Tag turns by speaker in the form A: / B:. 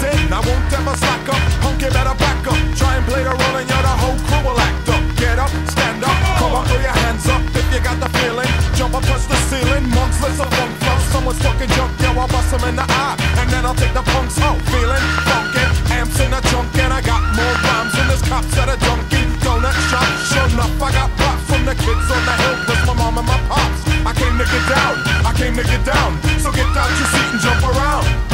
A: sin. I won't ever slack up. Punk, you better back up. Try and play the role, and you're the whole crew will act up. Get up, stand up, come on, throw your hands up if you got the feeling. Jump up, touch the ceiling. Monks, let's a punk flow. Someone's fucking junk, yo, I'll bust them in the eye, and then I'll take the punks out. Feeling funky, amps in the trunk, and I got more rhymes than this cops at a donkey donut shop. Sure enough, I got props from the kids on the hill with my mom and my pops. I came to get down, I came to get down. So get out your seat and jump around.